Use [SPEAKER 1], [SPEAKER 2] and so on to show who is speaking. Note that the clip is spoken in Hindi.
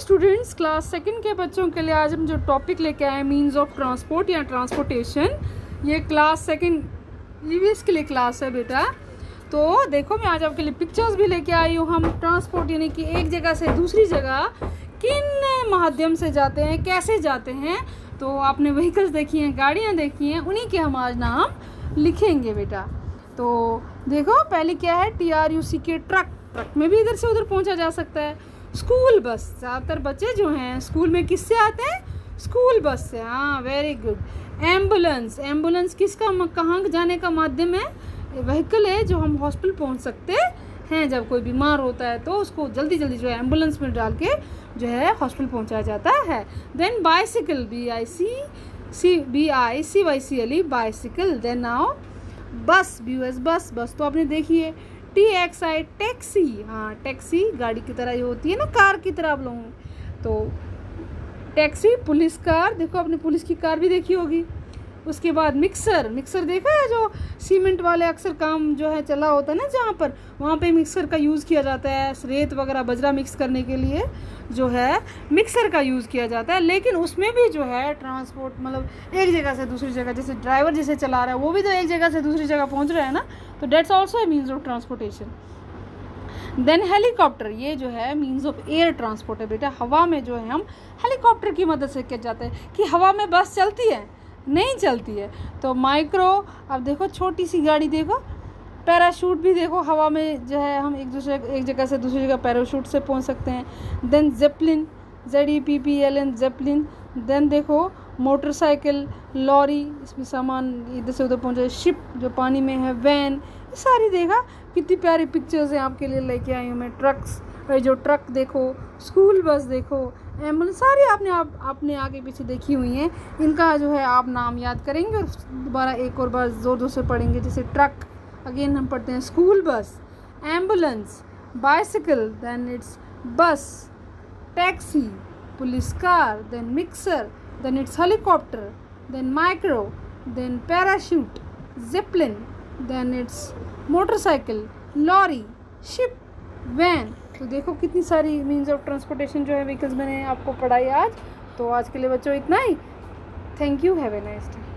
[SPEAKER 1] स्टूडेंट्स क्लास सेकंड के बच्चों के लिए आज हम जो टॉपिक लेके आए मींस ऑफ़ ट्रांसपोर्ट या ट्रांसपोर्टेशन ये क्लास सेकंड ईवीएस के लिए क्लास है बेटा। तो देखो, मैं आज आपके लिए पिक्चर्स भी लेके आई हूँ। हम ट्रांसपोर्ट यानी कि एक जगह से दूसरी जगह किन माध्यम से जाते हैं, कैसे जाते हैं? तो आपने व्हीकल्स देखी हैं, गाड़ियाँ देखी हैं, उन्हीं के हम आज नाम लिखेंगे बेटा। तो देखो, पहले क्या है टी आर यू सी के ट्रक ट्रक में भी इधर से उधर पहुँचा जा सकता है। स्कूल बस, ज़्यादातर बच्चे जो हैं, स्कूल में किससे आते हैं? स्कूल बस से हाँ वेरी गुड एंबुलेंस एंबुलेंस किसका कहाँ जाने का माध्यम है? व्हीकल है जो हम हॉस्पिटल पहुँच सकते हैं। जब कोई बीमार होता है तो उसको जल्दी जल्दी जो है एंबुलेंस में डाल के जो है हॉस्पिटल पहुँचाया जाता है। Then bicycle B I C C B I C Y C L E bicycle then now bus B S bus bus तो आपने देखी है। टी एक्स आई टैक्सी हाँ टैक्सी गाड़ी की तरह ही होती है ना, कार की तरह आप लोगों तो टैक्सी पुलिस कार, देखो आपने पुलिस की कार भी देखी होगी। उसके बाद मिक्सर मिक्सर देखा है जो सीमेंट वाले अक्सर काम जो है चला होता है ना जहाँ पर? वहाँ पे मिक्सर का यूज़ किया जाता है, रेत वगैरह, बजरा मिक्स करने के लिए जो है मिक्सर का यूज़ किया जाता है। लेकिन उसमें भी जो है ट्रांसपोर्ट मतलब एक जगह से दूसरी जगह, जैसे ड्राइवर जिसे चला रहा है, वो भी तो एक जगह से दूसरी जगह पहुँच रहा है ना? तो that's also a means of transportation then helicopter ये जो है मीन्स ऑफ़ एयर ट्रांसपोर्ट है बेटा। हवा में जो है हम हेलीकॉप्टर की मदद से क्या जाते हैं? कि हवा में बस चलती है? नहीं चलती है। तो माइक्रो अब देखो, छोटी सी गाड़ी देखो। पैराशूट भी देखो, हवा में जो है हम एक दूसरे, एक जगह से दूसरी जगह पैराशूट से पहुँच सकते हैं। Then zeppelin Z E P P L N zeppelin then देखो मोटरसाइकिल, लॉरी, इसमें सामान इधर से उधर पहुँचे शिप जो पानी में है वैन ये सारी देखा, कितनी प्यारी पिक्चर्स हैं आपके लिए लेके आई हूँ मैं ट्रक्स जो ट्रक देखो स्कूल बस देखो एंबुलेंस सारी आपने आप अपने आगे पीछे देखी हुई हैं। इनका जो है आप नाम याद करेंगे और दोबारा एक और बार ज़ोर ज़ोर से पढ़ेंगे, जैसे ट्रक अगेन हम पढ़ते हैं school bus ambulance bicycle then it's bus taxi police car then mixer then it's helicopter then micro then parachute zeppelin then it's motorcycle lorry ship van. तो देखो कितनी सारी मीन्स ऑफ़ ट्रांसपोर्टेशन जो है व्हीकल्स मैंने आपको पढ़ाई आज तो आज के लिए बच्चों इतना ही thank you have a nice day